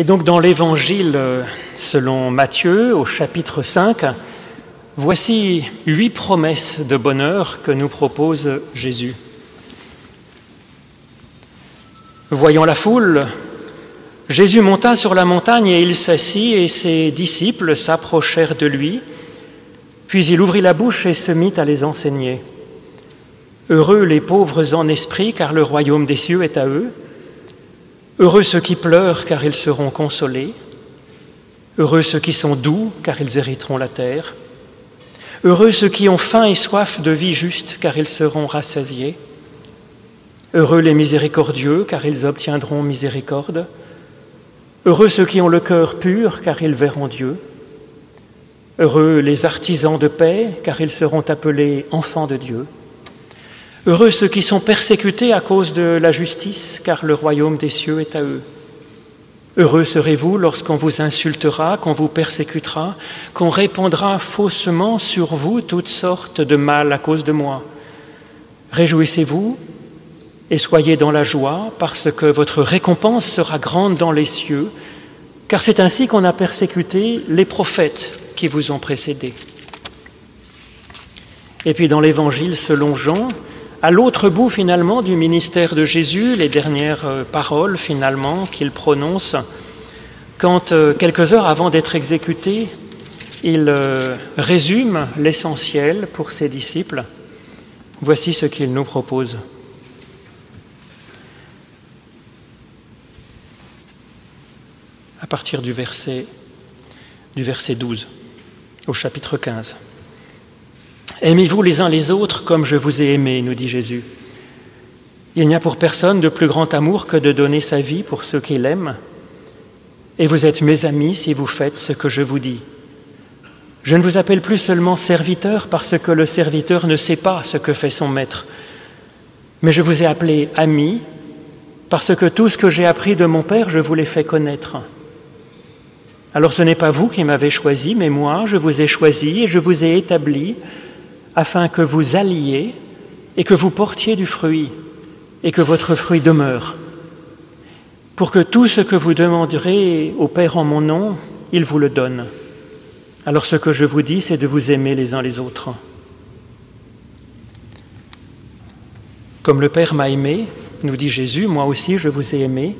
Et donc dans l'Évangile selon Matthieu au chapitre 5, voici huit promesses de bonheur que nous propose Jésus. Voyant la foule, Jésus monta sur la montagne et il s'assit et ses disciples s'approchèrent de lui. Puis il ouvrit la bouche et se mit à les enseigner. Heureux les pauvres en esprit, car le royaume des cieux est à eux. Heureux ceux qui pleurent, car ils seront consolés. Heureux ceux qui sont doux, car ils hériteront la terre. Heureux ceux qui ont faim et soif de vie juste, car ils seront rassasiés. Heureux les miséricordieux, car ils obtiendront miséricorde. Heureux ceux qui ont le cœur pur, car ils verront Dieu. Heureux les artisans de paix, car ils seront appelés enfants de Dieu. Heureux ceux qui sont persécutés à cause de la justice, car le royaume des cieux est à eux. Heureux serez-vous lorsqu'on vous insultera, qu'on vous persécutera, qu'on répandra faussement sur vous toutes sortes de mal à cause de moi. Réjouissez-vous et soyez dans la joie, parce que votre récompense sera grande dans les cieux, car c'est ainsi qu'on a persécuté les prophètes qui vous ont précédés. Et puis dans l'Évangile selon Jean, à l'autre bout finalement du ministère de Jésus, les dernières euh, paroles finalement qu'il prononce, quand euh, quelques heures avant d'être exécuté, il euh, résume l'essentiel pour ses disciples. Voici ce qu'il nous propose. À partir du verset, du verset 12 au chapitre 15. Aimez-vous les uns les autres comme je vous ai aimé, nous dit Jésus. Il n'y a pour personne de plus grand amour que de donner sa vie pour ceux qu'il aime. Et vous êtes mes amis si vous faites ce que je vous dis. Je ne vous appelle plus seulement serviteur parce que le serviteur ne sait pas ce que fait son maître, mais je vous ai appelé ami parce que tout ce que j'ai appris de mon Père, je vous l'ai fait connaître. Alors ce n'est pas vous qui m'avez choisi, mais moi, je vous ai choisi et je vous ai établi afin que vous alliez et que vous portiez du fruit et que votre fruit demeure, pour que tout ce que vous demanderez au Père en mon nom, il vous le donne. Alors ce que je vous dis, c'est de vous aimer les uns les autres. Comme le Père m'a aimé, nous dit Jésus, moi aussi je vous ai aimé.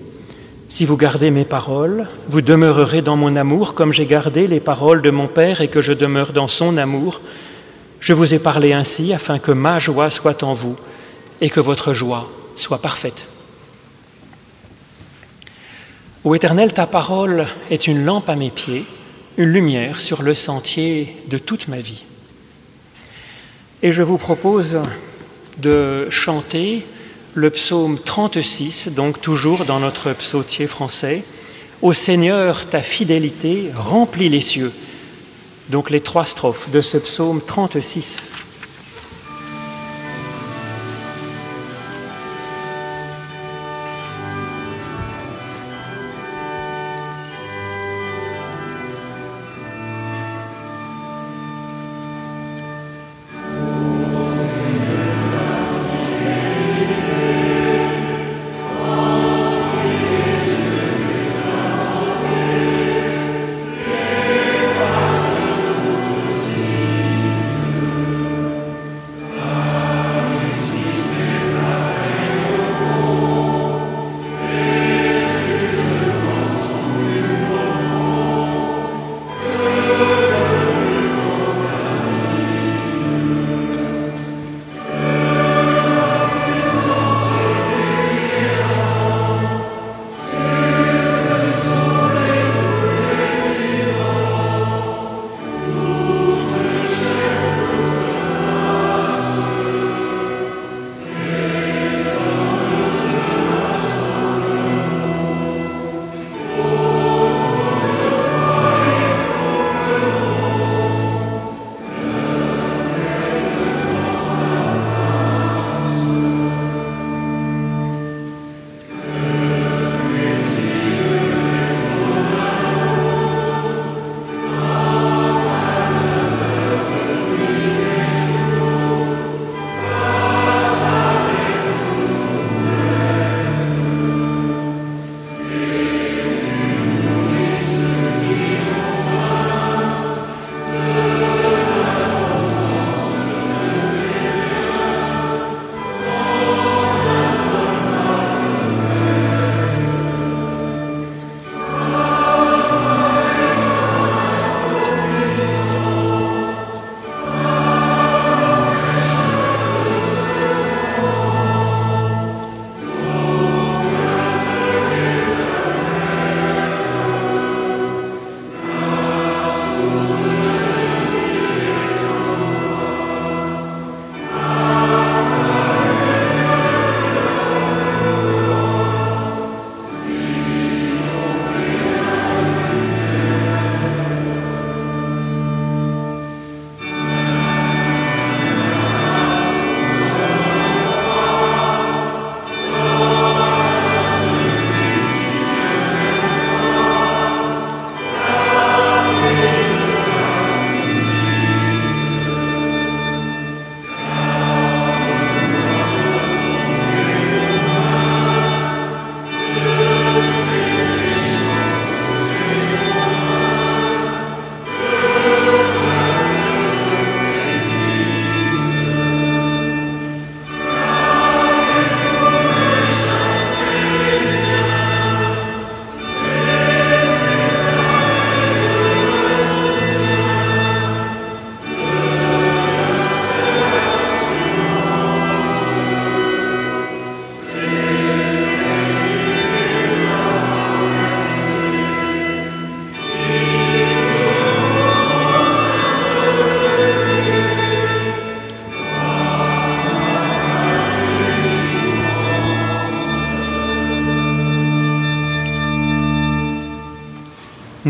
Si vous gardez mes paroles, vous demeurerez dans mon amour comme j'ai gardé les paroles de mon Père et que je demeure dans son amour. Je vous ai parlé ainsi afin que ma joie soit en vous et que votre joie soit parfaite. Ô Éternel, ta parole est une lampe à mes pieds, une lumière sur le sentier de toute ma vie. Et je vous propose de chanter le psaume 36, donc toujours dans notre psautier français. Ô Seigneur, ta fidélité remplit les cieux donc les trois strophes de ce psaume 36.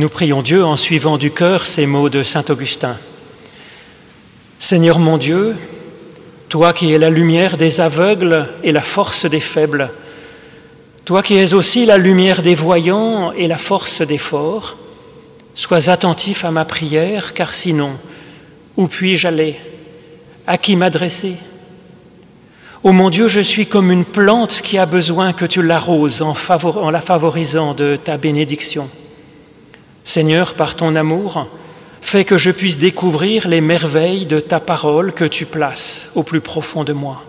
Nous prions Dieu en suivant du cœur ces mots de Saint Augustin. Seigneur mon Dieu, toi qui es la lumière des aveugles et la force des faibles, toi qui es aussi la lumière des voyants et la force des forts, sois attentif à ma prière, car sinon, où puis-je aller? À qui m'adresser? Ô mon Dieu, je suis comme une plante qui a besoin que tu l'arroses en, en, la favorisant de ta bénédiction. Seigneur, par ton amour, fais que je puisse découvrir les merveilles de ta parole que tu places au plus profond de moi.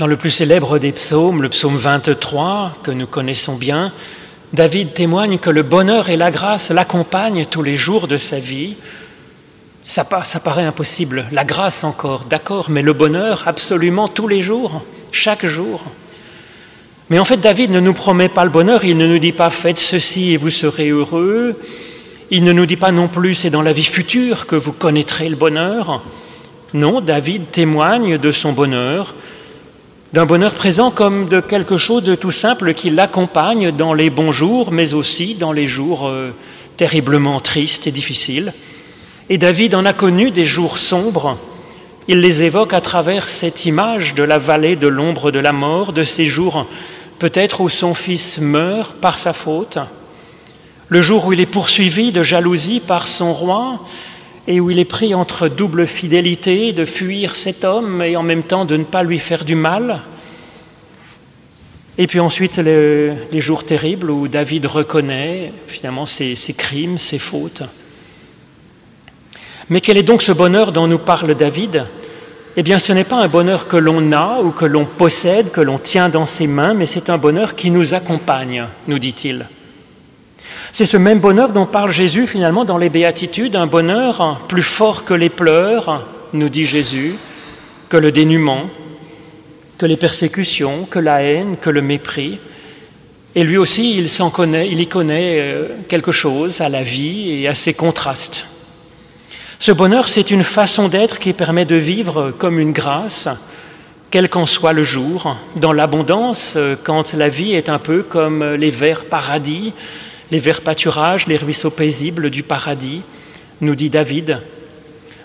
Dans le plus célèbre des psaumes, le psaume 23, que nous connaissons bien, David témoigne que le bonheur et la grâce l'accompagnent tous les jours de sa vie. Ça, paraît impossible, la grâce encore, d'accord, mais le bonheur absolument tous les jours, chaque jour. Mais en fait, David ne nous promet pas le bonheur, il ne nous dit pas faites ceci et vous serez heureux, il ne nous dit pas non plus c'est dans la vie future que vous connaîtrez le bonheur. Non, David témoigne de son bonheur d'un bonheur présent comme de quelque chose de tout simple qui l'accompagne dans les bons jours, mais aussi dans les jours euh, terriblement tristes et difficiles. Et David en a connu des jours sombres. Il les évoque à travers cette image de la vallée de l'ombre de la mort, de ces jours peut-être où son fils meurt par sa faute, le jour où il est poursuivi de jalousie par son roi, et où il est pris entre double fidélité de fuir cet homme et en même temps de ne pas lui faire du mal. Et puis ensuite les, jours terribles où David reconnaît finalement ses, crimes, ses fautes. Mais quel est donc ce bonheur dont nous parle David? Eh bien ce n'est pas un bonheur que l'on a ou que l'on possède, que l'on tient dans ses mains, mais c'est un bonheur qui nous accompagne, nous dit-il. C'est ce même bonheur dont parle Jésus finalement dans les béatitudes, un bonheur plus fort que les pleurs, nous dit Jésus, que le dénuement, que les persécutions, que la haine, que le mépris. Et lui aussi, il il y connaît euh, quelque chose à la vie et à ses contrastes. Ce bonheur, c'est une façon d'être qui permet de vivre comme une grâce, quel qu'en soit le jour, dans l'abondance, euh, quand la vie est un peu comme les verts paradis, les verts pâturages, les ruisseaux paisibles du paradis, nous dit David,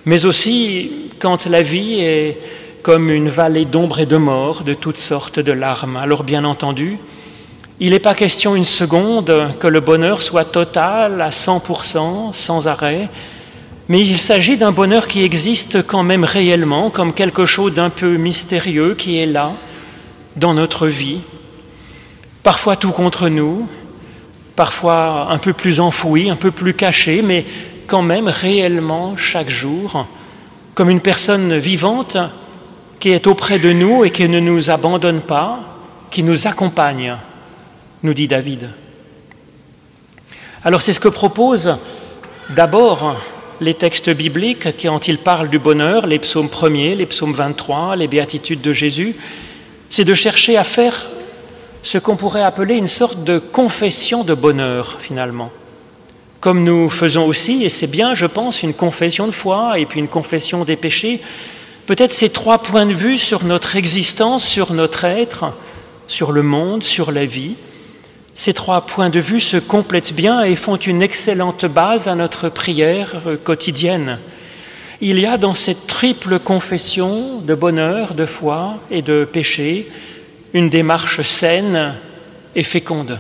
mais aussi quand la vie est comme une vallée d'ombre et de mort, de toutes sortes de larmes. Alors bien entendu, il n'est pas question une seconde que le bonheur soit total à 100%, sans arrêt, mais il s'agit d'un bonheur qui existe quand même réellement, comme quelque chose d'un peu mystérieux qui est là, dans notre vie, parfois tout contre nous, parfois un peu plus enfoui, un peu plus caché, mais quand même réellement chaque jour, comme une personne vivante qui est auprès de nous et qui ne nous abandonne pas, qui nous accompagne, nous dit David. Alors c'est ce que proposent d'abord les textes bibliques quand ils parlent du bonheur, les psaumes 1er, les psaumes 23, les béatitudes de Jésus, c'est de chercher à faire ce qu'on pourrait appeler une sorte de confession de bonheur finalement. Comme nous faisons aussi, et c'est bien, je pense, une confession de foi et puis une confession des péchés, peut-être ces trois points de vue sur notre existence, sur notre être, sur le monde, sur la vie, ces trois points de vue se complètent bien et font une excellente base à notre prière quotidienne. Il y a dans cette triple confession de bonheur, de foi et de péché une démarche saine et féconde.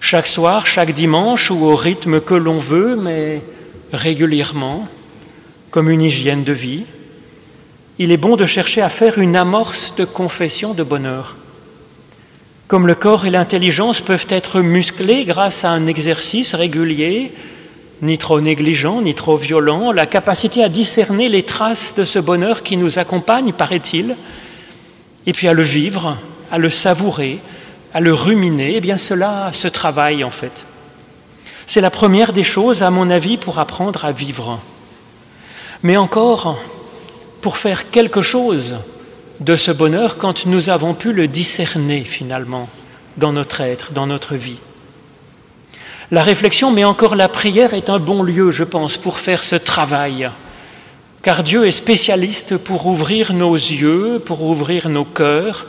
Chaque soir, chaque dimanche ou au rythme que l'on veut, mais régulièrement, comme une hygiène de vie, il est bon de chercher à faire une amorce de confession de bonheur. Comme le corps et l'intelligence peuvent être musclés grâce à un exercice régulier, ni trop négligent, ni trop violent, la capacité à discerner les traces de ce bonheur qui nous accompagne, paraît-il, et puis à le vivre, à le savourer, à le ruminer, eh bien cela se travaille en fait. C'est la première des choses, à mon avis, pour apprendre à vivre. Mais encore, pour faire quelque chose de ce bonheur quand nous avons pu le discerner finalement dans notre être, dans notre vie. La réflexion, mais encore la prière est un bon lieu, je pense, pour faire ce travail. Car Dieu est spécialiste pour ouvrir nos yeux, pour ouvrir nos cœurs,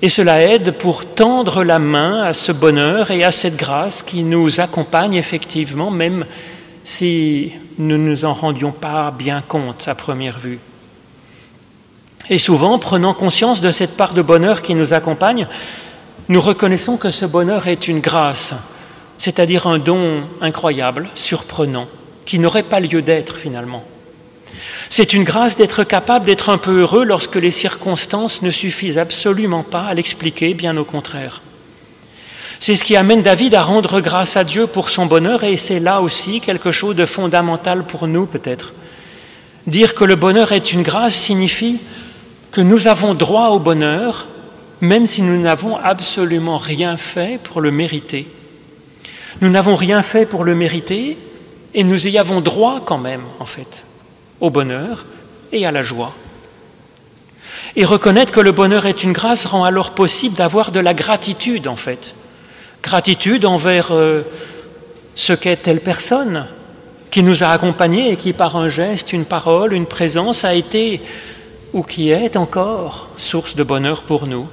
et cela aide pour tendre la main à ce bonheur et à cette grâce qui nous accompagne effectivement, même si nous ne nous en rendions pas bien compte à première vue. Et souvent, prenant conscience de cette part de bonheur qui nous accompagne, nous reconnaissons que ce bonheur est une grâce, c'est-à-dire un don incroyable, surprenant, qui n'aurait pas lieu d'être finalement. C'est une grâce d'être capable d'être un peu heureux lorsque les circonstances ne suffisent absolument pas à l'expliquer, bien au contraire. C'est ce qui amène David à rendre grâce à Dieu pour son bonheur, et c'est là aussi quelque chose de fondamental pour nous peut-être. Dire que le bonheur est une grâce signifie que nous avons droit au bonheur, même si nous n'avons absolument rien fait pour le mériter. Nous n'avons rien fait pour le mériter et nous y avons droit quand même, en fait, au bonheur et à la joie. Et reconnaître que le bonheur est une grâce rend alors possible d'avoir de la gratitude, en fait. Gratitude envers euh, ce qu'est telle personne qui nous a accompagnés et qui, par un geste, une parole, une présence, a été ou qui est encore source de bonheur pour nous.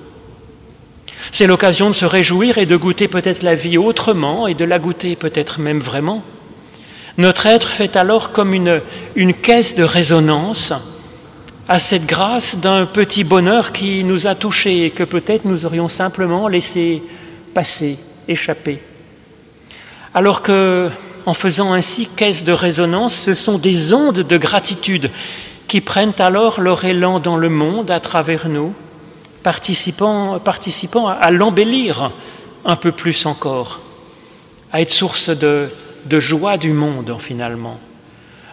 C'est l'occasion de se réjouir et de goûter peut-être la vie autrement et de la goûter peut-être même vraiment. Notre être fait alors comme une, caisse de résonance à cette grâce d'un petit bonheur qui nous a touchés et que peut-être nous aurions simplement laissé passer, échapper. Alors que, en faisant ainsi caisse de résonance, ce sont des ondes de gratitude qui prennent alors leur élan dans le monde à travers nous, participant, participant à, l'embellir un peu plus encore, à être source de, de joie du monde finalement.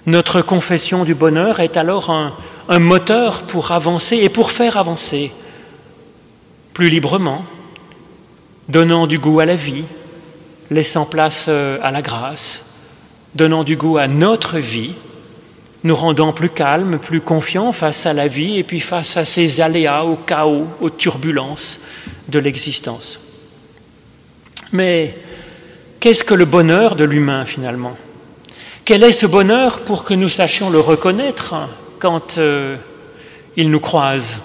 Notre confession du bonheur est alors un, moteur pour avancer et pour faire avancer plus librement, donnant du goût à la vie, laissant place euh, à la grâce, donnant du goût à notre vie nous rendant plus calmes, plus confiants face à la vie et puis face à ces aléas, au chaos, aux turbulences de l'existence. Mais qu'est-ce que le bonheur de l'humain finalement? Quel est ce bonheur pour que nous sachions le reconnaître quand euh, il nous croise,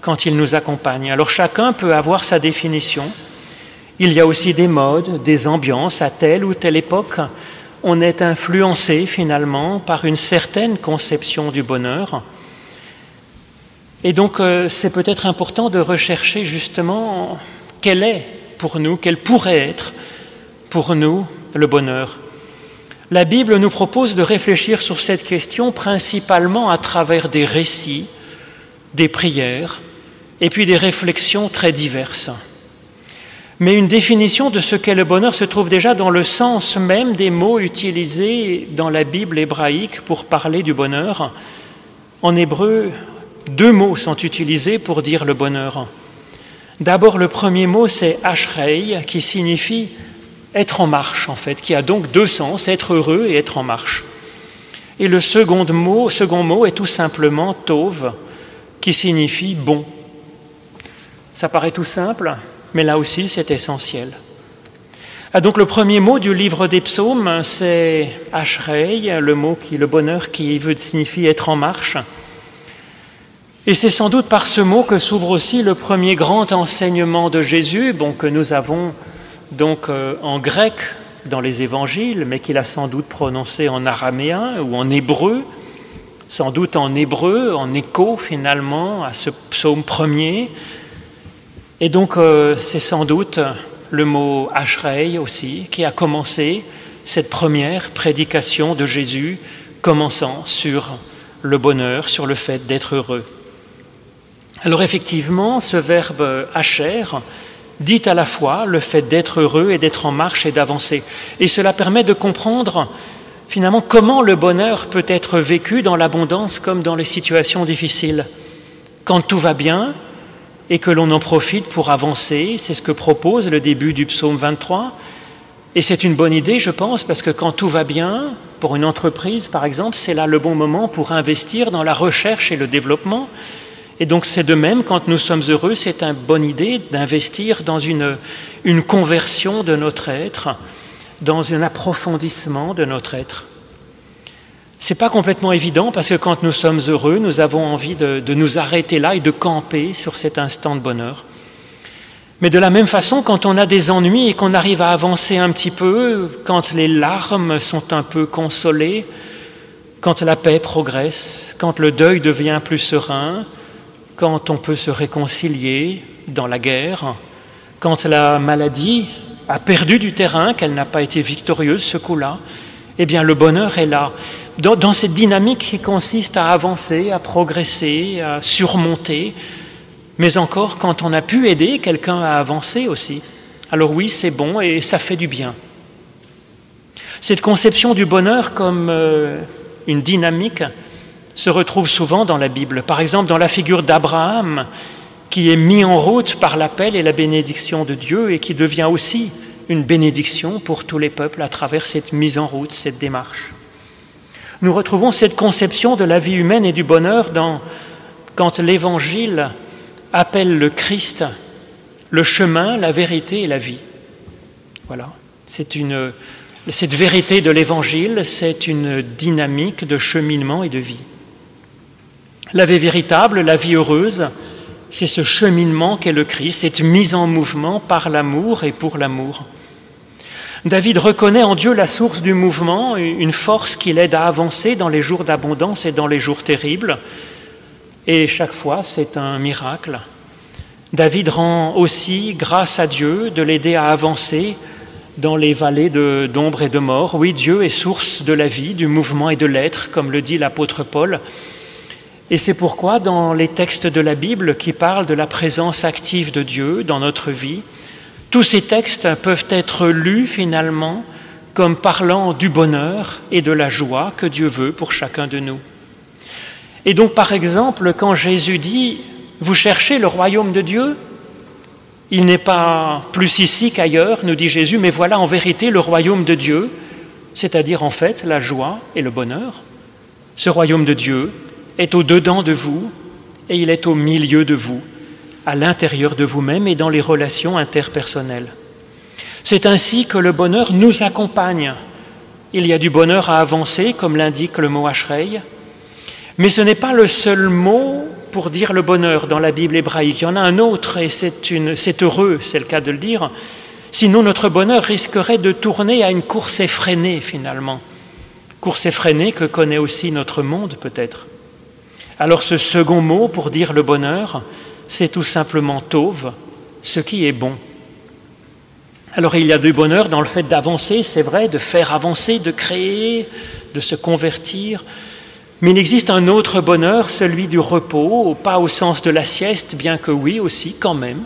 quand il nous accompagne? Alors chacun peut avoir sa définition. Il y a aussi des modes, des ambiances à telle ou telle époque on est influencé finalement par une certaine conception du bonheur. Et donc euh, c'est peut-être important de rechercher justement quel est pour nous, quel pourrait être pour nous le bonheur. La Bible nous propose de réfléchir sur cette question principalement à travers des récits, des prières et puis des réflexions très diverses. Mais une définition de ce qu'est le bonheur se trouve déjà dans le sens même des mots utilisés dans la Bible hébraïque pour parler du bonheur. En hébreu, deux mots sont utilisés pour dire le bonheur. D'abord, le premier mot, c'est ashrei, qui signifie être en marche en fait, qui a donc deux sens, être heureux et être en marche. Et le second mot, second mot est tout simplement tov, qui signifie bon. Ça paraît tout simple, mais là aussi c'est essentiel. Ah, donc le premier mot du livre des psaumes, c'est Ashrei, le mot qui, le bonheur qui veut signifier être en marche. Et c'est sans doute par ce mot que s'ouvre aussi le premier grand enseignement de Jésus, bon, que nous avons donc euh, en grec dans les évangiles, mais qu'il a sans doute prononcé en araméen ou en hébreu, sans doute en hébreu, en écho finalement à ce psaume premier. Et donc euh, c'est sans doute le mot Ashrei aussi, qui a commencé cette première prédication de Jésus, commençant sur le bonheur, sur le fait d'être heureux. Alors effectivement, ce verbe Asher dit à la fois le fait d'être heureux et d'être en marche et d'avancer. Et cela permet de comprendre finalement comment le bonheur peut être vécu dans l'abondance comme dans les situations difficiles. Quand tout va bien, et que l'on en profite pour avancer. C'est ce que propose le début du psaume 23. Et c'est une bonne idée, je pense, parce que quand tout va bien, pour une entreprise par exemple, c'est là le bon moment pour investir dans la recherche et le développement. Et donc c'est de même, quand nous sommes heureux, c'est une bonne idée d'investir dans une, une conversion de notre être, dans un approfondissement de notre être. C'est pas complètement évident parce que quand nous sommes heureux, nous avons envie de, nous arrêter là et de camper sur cet instant de bonheur. Mais de la même façon, quand on a des ennuis et qu'on arrive à avancer un petit peu, quand les larmes sont un peu consolées, quand la paix progresse, quand le deuil devient plus serein, quand on peut se réconcilier dans la guerre, quand la maladie a perdu du terrain, qu'elle n'a pas été victorieuse ce coup-là, eh bien le bonheur est là dans, cette dynamique qui consiste à avancer, à progresser, à surmonter, mais encore quand on a pu aider quelqu'un à avancer aussi. Alors oui, c'est bon et ça fait du bien. Cette conception du bonheur comme euh, une dynamique se retrouve souvent dans la Bible. Par exemple, dans la figure d'Abraham, qui est mis en route par l'appel et la bénédiction de Dieu et qui devient aussi une bénédiction pour tous les peuples à travers cette mise en route, cette démarche. Nous retrouvons cette conception de la vie humaine et du bonheur quand l'Évangile appelle le Christ le chemin, la vérité et la vie. Voilà, c'est une, cette vérité de l'Évangile, c'est une dynamique de cheminement et de vie. La vie véritable, la vie heureuse, c'est ce cheminement qu'est le Christ, cette mise en mouvement par l'amour et pour l'amour. David reconnaît en Dieu la source du mouvement, une force qui l'aide à avancer dans les jours d'abondance et dans les jours terribles. Et chaque fois, c'est un miracle. David rend aussi grâce à Dieu de l'aider à avancer dans les vallées d'ombre et de mort. Oui, Dieu est source de la vie, du mouvement et de l'être, comme le dit l'apôtre Paul. Et c'est pourquoi dans les textes de la Bible qui parlent de la présence active de Dieu dans notre vie, tous ces textes peuvent être lus finalement comme parlant du bonheur et de la joie que Dieu veut pour chacun de nous. Et donc par exemple, quand Jésus dit ⁇ Vous cherchez le royaume de Dieu ?⁇ il n'est pas plus ici qu'ailleurs, nous dit Jésus, mais voilà en vérité le royaume de Dieu, c'est-à-dire en fait la joie et le bonheur. Ce royaume de Dieu est au-dedans de vous et il est au milieu de vous à l'intérieur de vous-même et dans les relations interpersonnelles. C'est ainsi que le bonheur nous accompagne. Il y a du bonheur à avancer, comme l'indique le mot Ashrei, mais ce n'est pas le seul mot pour dire le bonheur dans la Bible hébraïque. Il y en a un autre et c'est heureux, c'est le cas de le dire. Sinon, notre bonheur risquerait de tourner à une course effrénée finalement. Course effrénée que connaît aussi notre monde peut-être. Alors ce second mot pour dire le bonheur, c'est tout simplement tauve, ce qui est bon. Alors il y a du bonheur dans le fait d'avancer, c'est vrai, de faire avancer, de créer, de se convertir, mais il existe un autre bonheur, celui du repos, pas au sens de la sieste, bien que oui aussi quand même,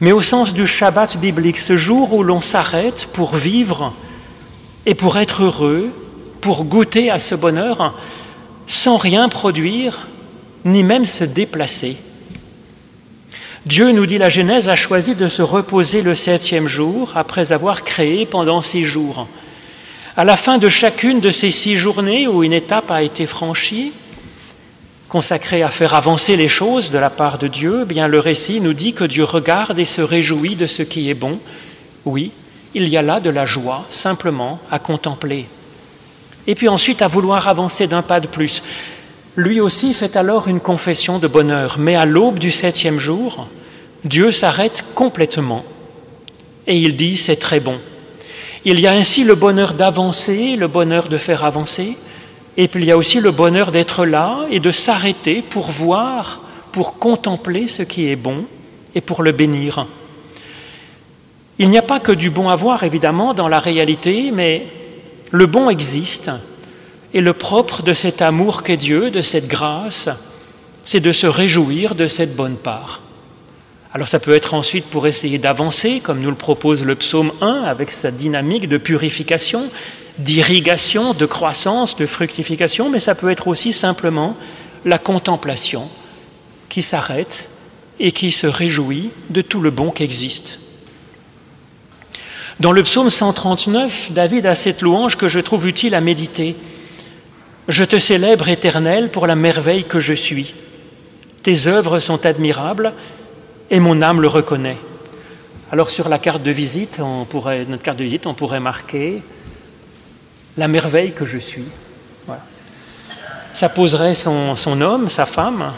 mais au sens du Shabbat biblique, ce jour où l'on s'arrête pour vivre et pour être heureux, pour goûter à ce bonheur, sans rien produire, ni même se déplacer. Dieu, nous dit la Genèse, a choisi de se reposer le septième jour après avoir créé pendant six jours. À la fin de chacune de ces six journées où une étape a été franchie, consacrée à faire avancer les choses de la part de Dieu, eh bien le récit nous dit que Dieu regarde et se réjouit de ce qui est bon. Oui, il y a là de la joie simplement à contempler. Et puis ensuite à vouloir avancer d'un pas de plus. Lui aussi fait alors une confession de bonheur, mais à l'aube du septième jour, Dieu s'arrête complètement et il dit c'est très bon. Il y a ainsi le bonheur d'avancer, le bonheur de faire avancer, et puis il y a aussi le bonheur d'être là et de s'arrêter pour voir, pour contempler ce qui est bon et pour le bénir. Il n'y a pas que du bon à voir, évidemment, dans la réalité, mais le bon existe. Et le propre de cet amour qu'est Dieu, de cette grâce, c'est de se réjouir de cette bonne part. Alors ça peut être ensuite pour essayer d'avancer, comme nous le propose le psaume 1, avec sa dynamique de purification, d'irrigation, de croissance, de fructification, mais ça peut être aussi simplement la contemplation qui s'arrête et qui se réjouit de tout le bon qui existe. Dans le psaume 139, David a cette louange que je trouve utile à méditer. Je te célèbre, Éternel, pour la merveille que je suis. Tes œuvres sont admirables et mon âme le reconnaît. Alors sur la carte de visite, on pourrait, notre carte de visite, on pourrait marquer la merveille que je suis. Ça poserait son, son homme, sa femme.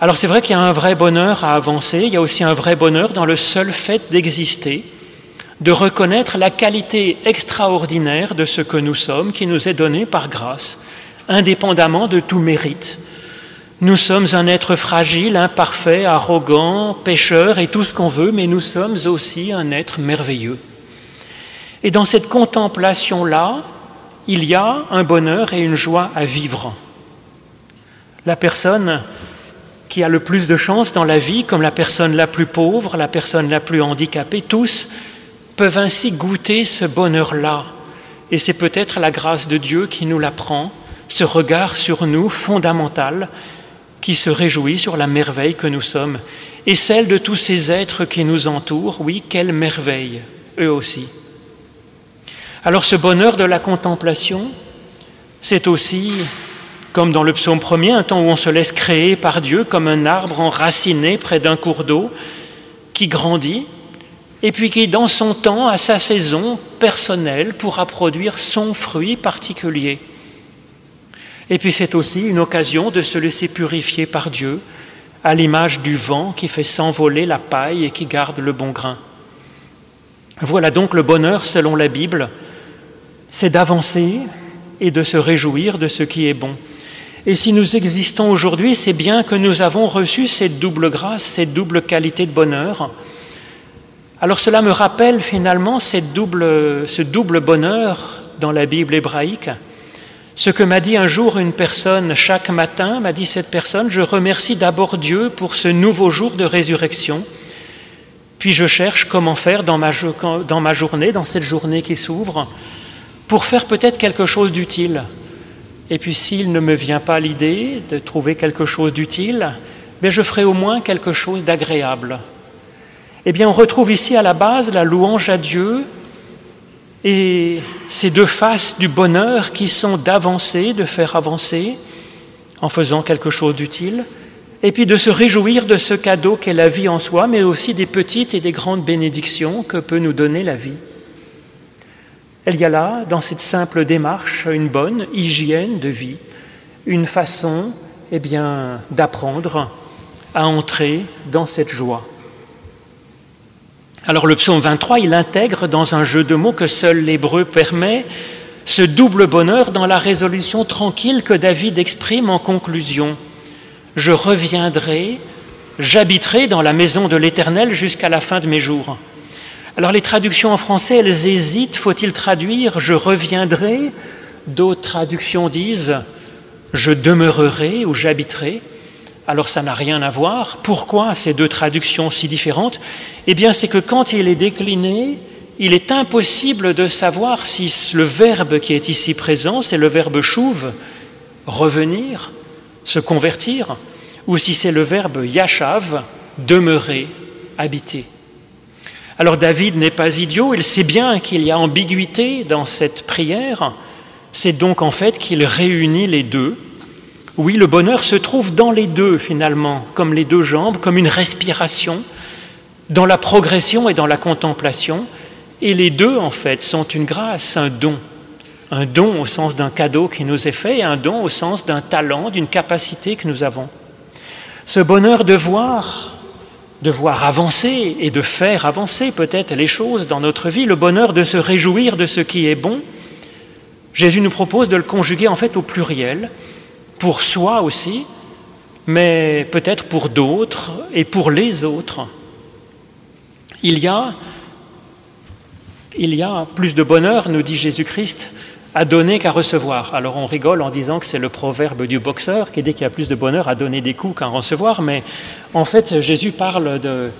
Alors c'est vrai qu'il y a un vrai bonheur à avancer, il y a aussi un vrai bonheur dans le seul fait d'exister, de reconnaître la qualité extraordinaire de ce que nous sommes, qui nous est donné par grâce, indépendamment de tout mérite, nous sommes un être fragile, imparfait, arrogant, pécheur et tout ce qu'on veut, mais nous sommes aussi un être merveilleux. Et dans cette contemplation-là, il y a un bonheur et une joie à vivre. La personne qui a le plus de chance dans la vie, comme la personne la plus pauvre, la personne la plus handicapée, tous peuvent ainsi goûter ce bonheur-là. Et c'est peut-être la grâce de Dieu qui nous l'apprend, ce regard sur nous fondamental qui se réjouit sur la merveille que nous sommes, et celle de tous ces êtres qui nous entourent, oui, quelle merveille, eux aussi. Alors ce bonheur de la contemplation, c'est aussi, comme dans le psaume premier, un temps où on se laisse créer par Dieu comme un arbre enraciné près d'un cours d'eau qui grandit, et puis qui, dans son temps, a sa saison personnelle, pourra produire son fruit particulier. Et puis c'est aussi une occasion de se laisser purifier par Dieu, à l'image du vent qui fait s'envoler la paille et qui garde le bon grain. Voilà donc le bonheur selon la Bible, c'est d'avancer et de se réjouir de ce qui est bon. Et si nous existons aujourd'hui, c'est bien que nous avons reçu cette double grâce, cette double qualité de bonheur. Alors cela me rappelle finalement ce double bonheur dans la Bible hébraïque. Ce que m'a dit un jour une personne chaque matin, m'a dit cette personne, je remercie d'abord Dieu pour ce nouveau jour de résurrection, puis je cherche comment faire dans ma, dans ma journée, dans cette journée qui s'ouvre, pour faire peut-être quelque chose d'utile. Et puis s'il ne me vient pas l'idée de trouver quelque chose d'utile, mais je ferai au moins quelque chose d'agréable. Eh bien, on retrouve ici à la base la louange à Dieu et ces deux faces du bonheur qui sont d'avancer, de faire avancer en faisant quelque chose d'utile, et puis de se réjouir de ce cadeau qu'est la vie en soi, mais aussi des petites et des grandes bénédictions que peut nous donner la vie. Il y a là, dans cette simple démarche, une bonne hygiène de vie, une façon eh bien, d'apprendre à entrer dans cette joie. Alors le psaume 23, il intègre dans un jeu de mots que seul l'hébreu permet ce double bonheur dans la résolution tranquille que David exprime en conclusion. Je reviendrai, j'habiterai dans la maison de l'Éternel jusqu'à la fin de mes jours. Alors les traductions en français, elles hésitent. Faut-il traduire je reviendrai? D'autres traductions disent je demeurerai ou j'habiterai alors ça n'a rien à voir. Pourquoi ces deux traductions si différentes? Eh bien c'est que quand il est décliné, il est impossible de savoir si le verbe qui est ici présent, c'est le verbe chouve, revenir, se convertir, ou si c'est le verbe yashav, demeurer, habiter. Alors David n'est pas idiot, il sait bien qu'il y a ambiguïté dans cette prière. C'est donc en fait qu'il réunit les deux. Oui, le bonheur se trouve dans les deux finalement, comme les deux jambes, comme une respiration, dans la progression et dans la contemplation. Et les deux en fait sont une grâce, un don. Un don au sens d'un cadeau qui nous est fait et un don au sens d'un talent, d'une capacité que nous avons. Ce bonheur de voir de voir avancer et de faire avancer peut-être les choses dans notre vie, le bonheur de se réjouir de ce qui est bon, Jésus nous propose de le conjuguer en fait au pluriel, pour soi aussi, mais peut-être pour d'autres et pour les autres. Il y a, il y a plus de bonheur, nous dit Jésus-Christ, à donner qu'à recevoir. Alors on rigole en disant que c'est le proverbe du boxeur qui dit qu'il y a plus de bonheur à donner des coups qu'à recevoir, mais en fait Jésus parle de,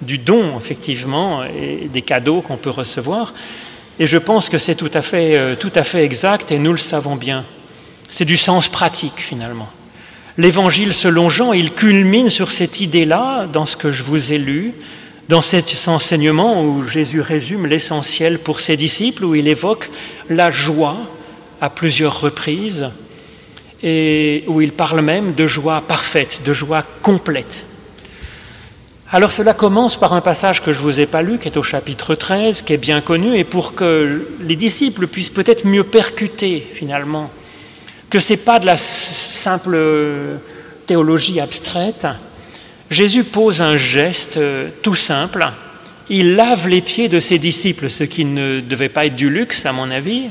du don, effectivement, et des cadeaux qu'on peut recevoir. Et je pense que c'est tout, à fait, euh, tout à fait exact et nous le savons bien. C'est du sens pratique finalement. L'évangile selon Jean, il culmine sur cette idée-là dans ce que je vous ai lu, dans cet enseignement où Jésus résume l'essentiel pour ses disciples, où il évoque la joie à plusieurs reprises, et où il parle même de joie parfaite, de joie complète. Alors cela commence par un passage que je ne vous ai pas lu, qui est au chapitre 13, qui est bien connu, et pour que les disciples puissent peut-être mieux percuter finalement que ce n'est pas de la simple théologie abstraite, Jésus pose un geste euh, tout simple. Il lave les pieds de ses disciples, ce qui ne devait pas être du luxe à mon avis.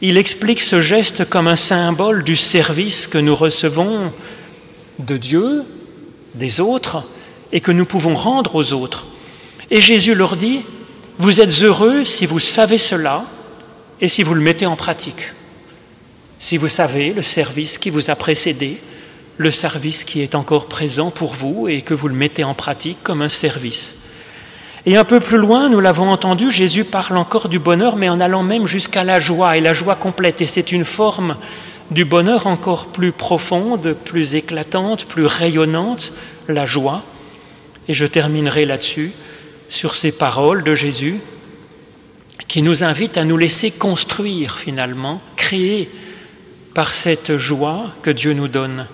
Il explique ce geste comme un symbole du service que nous recevons de Dieu, des autres, et que nous pouvons rendre aux autres. Et Jésus leur dit, vous êtes heureux si vous savez cela et si vous le mettez en pratique. Si vous savez le service qui vous a précédé, le service qui est encore présent pour vous et que vous le mettez en pratique comme un service. Et un peu plus loin, nous l'avons entendu, Jésus parle encore du bonheur, mais en allant même jusqu'à la joie, et la joie complète. Et c'est une forme du bonheur encore plus profonde, plus éclatante, plus rayonnante, la joie. Et je terminerai là-dessus, sur ces paroles de Jésus, qui nous invitent à nous laisser construire finalement, créer par cette joie que Dieu nous donne.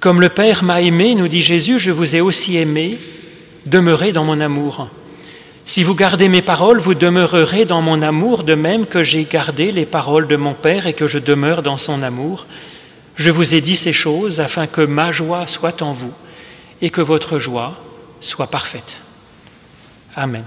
Comme le Père m'a aimé, nous dit Jésus, je vous ai aussi aimé, demeurez dans mon amour. Si vous gardez mes paroles, vous demeurerez dans mon amour, de même que j'ai gardé les paroles de mon Père et que je demeure dans son amour. Je vous ai dit ces choses afin que ma joie soit en vous et que votre joie soit parfaite. Amen.